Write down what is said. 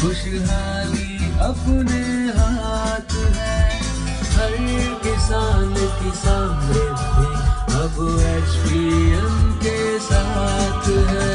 खुशहाली अपने हाथ है। हर किसान की समृद्धि अब एच के साथ है।